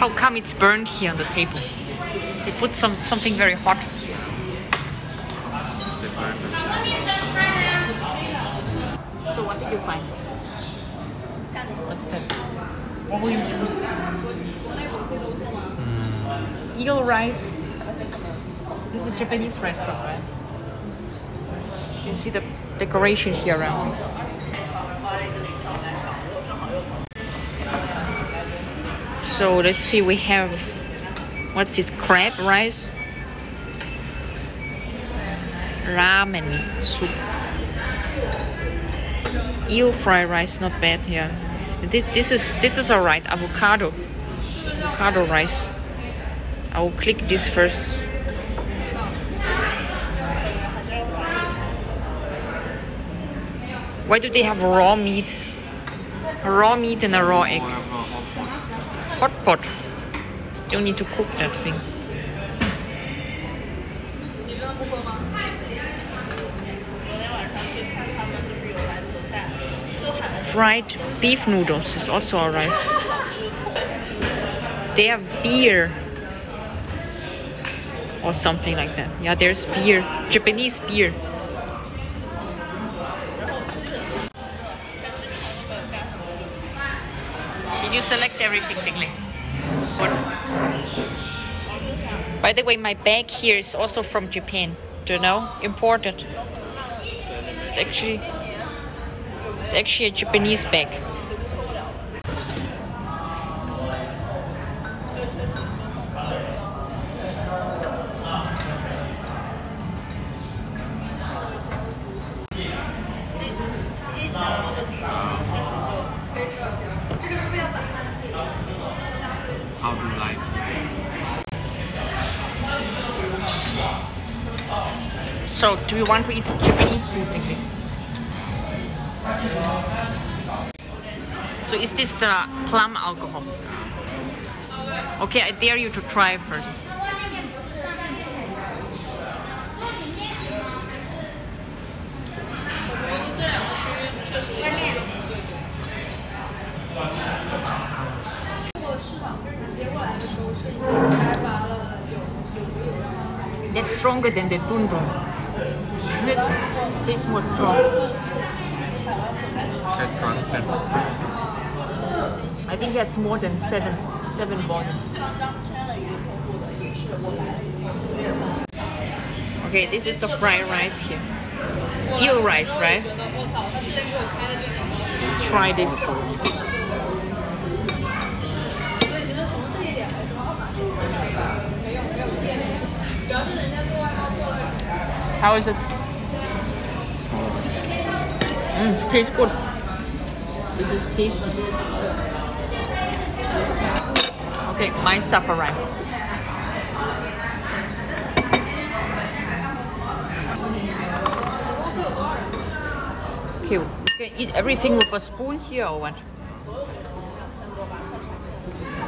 How come it's burned here on the table? They put some something very hot. So what did you find? What's that? What will you choose? Hmm. Eagle rice. This is a Japanese restaurant, right? You see the decoration here around. So let's see, we have what's this crab rice? Ramen soup. Eel fried rice, not bad. Yeah, this this is this is alright. Avocado, avocado rice. I will click this first. Why do they have raw meat? Raw meat and a raw egg. Hot pot. Still need to cook that thing. Fried beef noodles is also alright. They have beer or something like that. Yeah, there's beer, Japanese beer. You select everything? By the way, my bag here is also from Japan. Do you know? Imported. It's actually it's actually a Japanese bag. How do you like? So, do you want to eat Japanese food, Tingli? So, is this the plum alcohol? Okay, I dare you to try first. That's stronger than the dundun. Isn't it? Tastes more strong. I think that's more than seven seven bond. Okay, this is the fried rice here. Eel rice, right? Let's try this. How is it? Mm, it tastes good. This is tasty. Okay, my stuff arrived. Okay, we can eat everything with a spoon here or what?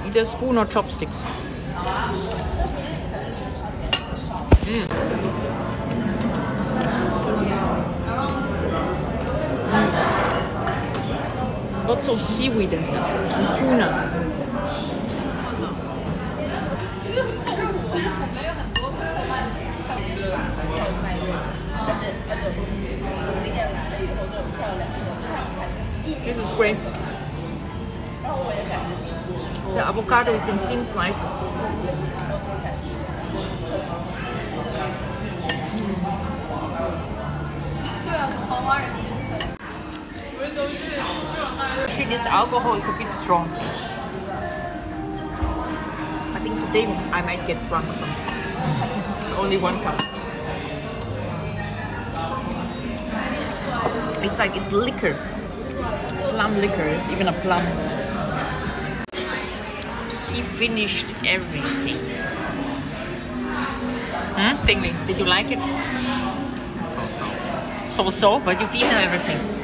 Either spoon or chopsticks. Mm. Lots of seaweed and stuff. And tuna. This is great. The avocado is in thin slices. Actually, this alcohol is a bit strong. I think today I might get drunk from this. Only one cup. It's like it's liquor. Plum liquor. It's even a plum. He finished everything. Hmm? Tingling, did you like it? So so. So so, but you've eaten everything.